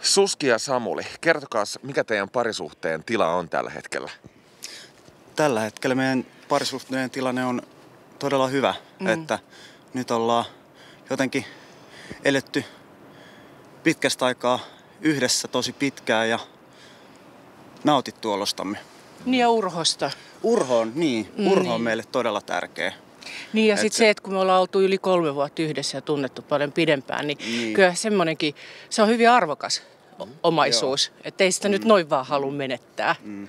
Suski ja Samuli, kertokaa, mikä teidän parisuhteen tila on tällä hetkellä? Tällä hetkellä meidän parisuhteen tilanne on todella hyvä, mm. että nyt ollaan jotenkin eletty pitkästä aikaa yhdessä tosi pitkään ja nautittu olostamme. Niin ja urhosta. Urho on, niin, urho on niin. meille todella tärkeä. Niin ja sitten se, että kun me ollaan oltu yli kolme vuotta yhdessä ja tunnettu paljon pidempään, niin, niin. kyllä semmoinenkin, se on hyvin arvokas mm. omaisuus. Että ei sitä mm. nyt noin vaan halua menettää. Mm.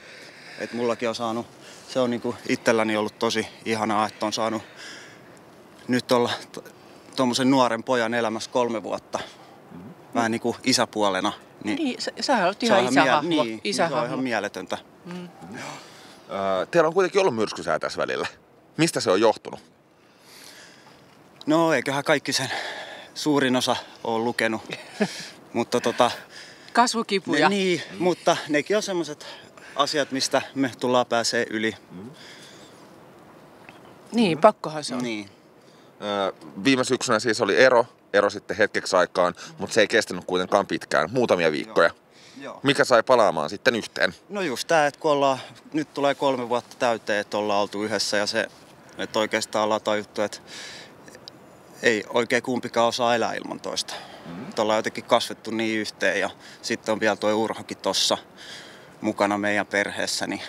Et mullakin on saanut, se on niinku itselläni ollut tosi ihanaa, että on saanut nyt olla tuommoisen nuoren pojan elämässä kolme vuotta. Mm. Vähän niin kuin isäpuolena. Niin, niin sä, sä olet ihan isähahmo. Mie- niin, isähahmo. se on ihan mieletöntä. Mm. Mm. teillä on kuitenkin ollut myrskysää tässä välillä. Mistä se on johtunut? No eiköhän kaikki sen suurin osa ole lukenut. mutta tota, Kasvukipuja. Ne, niin, mm. mutta nekin on semmoiset asiat, mistä me tullaan pääsee yli. Mm. Niin, pakkohan se on. Niin. viime syksynä siis oli ero, ero sitten hetkeksi aikaan, mutta se ei kestänyt kuitenkaan pitkään, muutamia viikkoja. Joo. Mikä sai palaamaan sitten yhteen? No just tämä, että kun ollaan, nyt tulee kolme vuotta täyteen, että ollaan oltu yhdessä ja se, että oikeastaan ollaan tajuttu, että ei oikein kumpikaan osaa elää ilman toista. Mm-hmm. ollaan jotenkin kasvettu niin yhteen ja sitten on vielä tuo Urhokin tossa mukana meidän perheessä, niin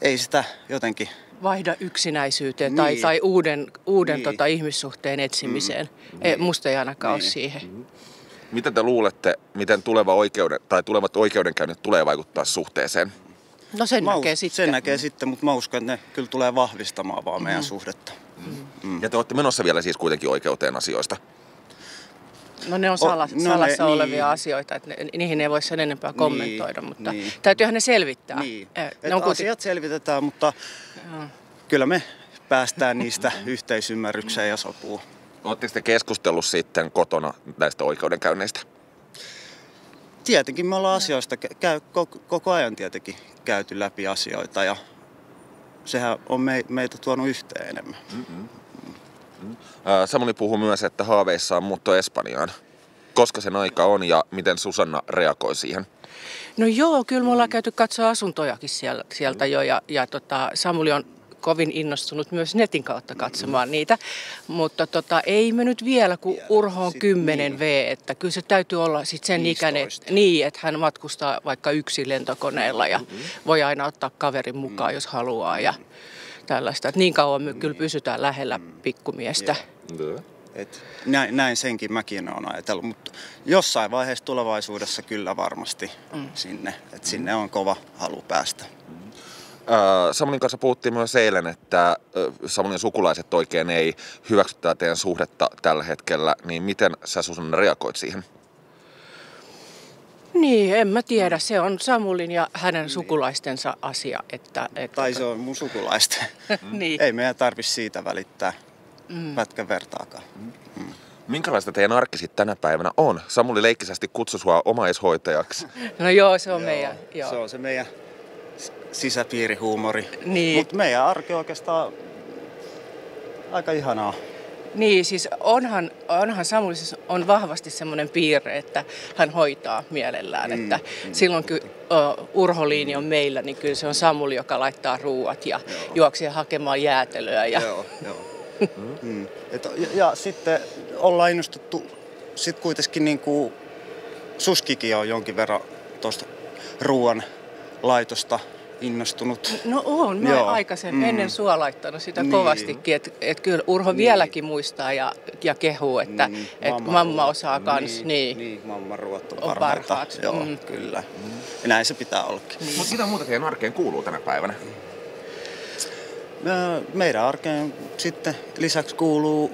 ei sitä jotenkin... Vaihda yksinäisyyteen niin. tai, tai uuden, uuden niin. tota, ihmissuhteen etsimiseen. Mm. Ei, musta ei ainakaan niin. ole siihen. Mm. Mitä te luulette, miten tuleva oikeuden, tai tulevat oikeudenkäynnit tulee vaikuttaa suhteeseen? No sen mä näkee sitten. Sen näkee sitten, mutta mä uskon, että ne kyllä tulee vahvistamaan vaan meidän mm. suhdetta. Mm. Mm. Ja te olette menossa vielä siis kuitenkin oikeuteen asioista? No ne on sala, no salassa ne, olevia niin. asioita, että ne, niihin ei voi sen enempää kommentoida, niin, mutta niin. täytyyhän ne selvittää. Niin. Ne on asiat selvitetään, mutta ja. kyllä me päästään niistä yhteisymmärrykseen ja sopuun. Oletteko te keskustellut sitten kotona näistä oikeudenkäynneistä? Tietenkin me ollaan asioista käy, koko, koko ajan tietenkin käyty läpi asioita ja sehän on me, meitä tuonut yhteen enemmän. Mm-hmm. Samuli puhuu myös, että haaveissa on muutto Espanjaan. Koska sen aika on ja miten Susanna reagoi siihen? No joo, kyllä me ollaan käyty katsoa asuntojakin sieltä jo ja, ja tota, Samuli on kovin innostunut myös netin kautta katsomaan niitä. Mutta tota, ei me nyt vielä, kun Urho on 10 niin. V, että kyllä se täytyy olla sit sen 15. ikäinen, niin, että hän matkustaa vaikka yksi lentokoneella ja mm-hmm. voi aina ottaa kaverin mukaan, mm. jos haluaa. Ja, tällaista. Että niin kauan me kyllä pysytään lähellä mm. pikkumiestä. Et näin, näin senkin mäkin olen ajatellut, mutta jossain vaiheessa tulevaisuudessa kyllä varmasti mm. sinne. Että sinne on kova halu päästä. Samunin kanssa puhuttiin myös eilen, että Samunin sukulaiset oikein ei hyväksy teidän suhdetta tällä hetkellä, niin miten sä Susanna reagoit siihen? Niin, en mä tiedä. Se on Samulin ja hänen niin. sukulaistensa asia. Että, että... Tai se on mun sukulaisten. niin. Ei meidän tarvi siitä välittää mm. pätkän vertaakaan. Mm. mm. Minkälaista teidän arki sitten tänä päivänä on? Samuli leikkisästi kutsui sua omaishoitajaksi. No joo, se on joo, meidän. Joo. Se on se meidän sisäpiirihuumori. Niin. Mutta meidän arki oikeastaan aika ihanaa. Niin, siis onhan, onhan Samuli siis on vahvasti semmoinen piirre, että hän hoitaa mielellään. Mm, että mm, silloin kun uh, urholiini on meillä, niin kyllä se on Samuli, joka laittaa ruuat ja joo. juoksee hakemaan jäätelöä. Ja... Joo, joo. mm. Et, ja, ja sitten ollaan innostuttu, sitten kuitenkin niin kuin, Suskikin on jonkin verran tuosta ruoan laitosta innostunut. No on, mä Joo. aikaisemmin mm. ennen sua laittanut sitä niin. kovastikin, että et kyllä Urho niin. vieläkin muistaa ja, ja kehuu, että niin. et mamma, mamma osaa kans. Niin, niin. niin mamman ruoat on, on parhaat. Joo, mm. kyllä. Mm. Ja näin se pitää ollakin. Niin. Mutta mitä muuta teidän arkeen kuuluu tänä päivänä? Meidän arkeen sitten lisäksi kuuluu,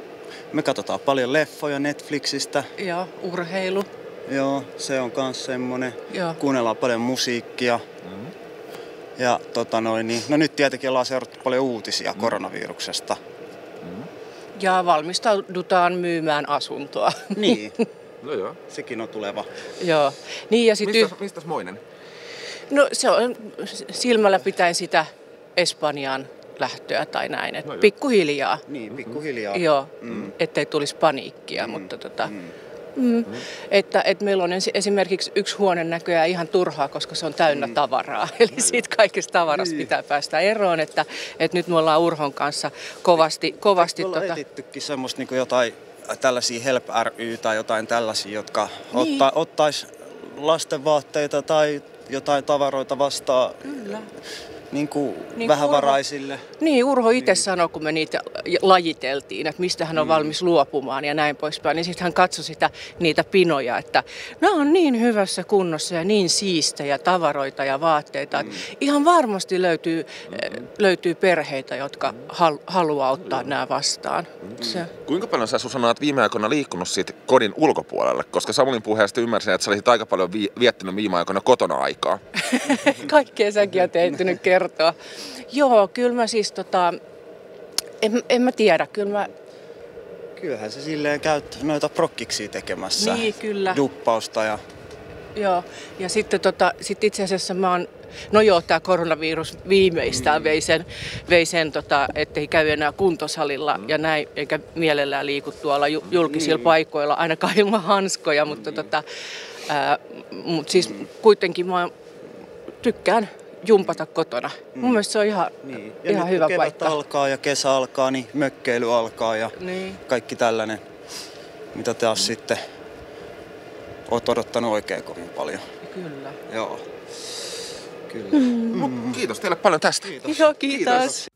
me katsotaan paljon leffoja Netflixistä. Joo, urheilu. Joo, se on myös semmonen. Joo. Kuunnellaan paljon musiikkia. Mm. Ja tota noin, niin, no nyt tietenkin ollaan seurattu paljon uutisia mm. koronaviruksesta. Mm. Ja valmistaudutaan myymään asuntoa. Niin. No joo. Sekin on tuleva. Joo. Niin ja sit mistäs, mistäs moinen? No se on silmällä pitäen sitä Espanjaan lähtöä tai näin. Et No joo. pikkuhiljaa, Niin, pikkuhiljaa. joo, Mm. ettei tulisi paniikkia, Mm. mutta tota, Mm. Mm. Että, että meillä on esimerkiksi yksi huone näköjään ihan turhaa, koska se on täynnä Mm. tavaraa. Eli siitä kaikesta tavarasta Niin. pitää päästä eroon. Että, että nyt me ollaan Urhon kanssa kovasti, kovasti Ollaan tota, semmoista niin jotain tällaisia Help ry tai jotain tällaisia, jotka Niin. otta, ottais lastenvaatteita tai jotain tavaroita vastaan Kyllä. niin kuin Niin vähävaraisille. Niin, Urho itse sanoi, kun me niitä lajiteltiin, että mistä hän on Mm. valmis luopumaan ja näin poispäin, niin sitten hän katsoi sitä, niitä pinoja, että nämä on niin hyvässä kunnossa ja niin siistejä tavaroita ja vaatteita, että ihan varmasti löytyy, eh, löytyy perheitä, jotka hal- haluaa ottaa nämä vastaan. Se, Kuinka paljon sä Susanna oot viime aikoina liikkunut siitä kodin ulkopuolelle? Koska Samulin puheesta ymmärsin, että sä olisit aika paljon vi- viettänyt viime aikoina kotona aikaa. kaikkea säkin oot ehtinyt kertoa. Joo, kyllä mä siis tota, en, en mä tiedä, kyllä mä, Kyllähän se silleen käy noita prokkiksi tekemässä. niin kyllä. Duppausta ja Joo, ja sitten tota, sit itse asiassa mä oon, no joo, tämä koronavirus viimeistään vei sen, vei sen tota, ettei käy enää kuntosalilla ja näin, eikä mielellään liiku tuolla ju- julkisilla paikoilla, ainakaan ilman hanskoja, mutta tota, ää, mut siis kuitenkin mä tykkään jumpata kotona. Mun mielestä se on ihan, Niin. Ja ihan nyt kun hyvä kevät paikka. alkaa ja kesä alkaa, niin mökkeily alkaa ja Niin. kaikki tällainen, mitä taas sitten oot odottanut oikein kovin paljon. Kyllä. Joo. Kyllä. Mut kiitos teille paljon tästä. Joo, kiitos.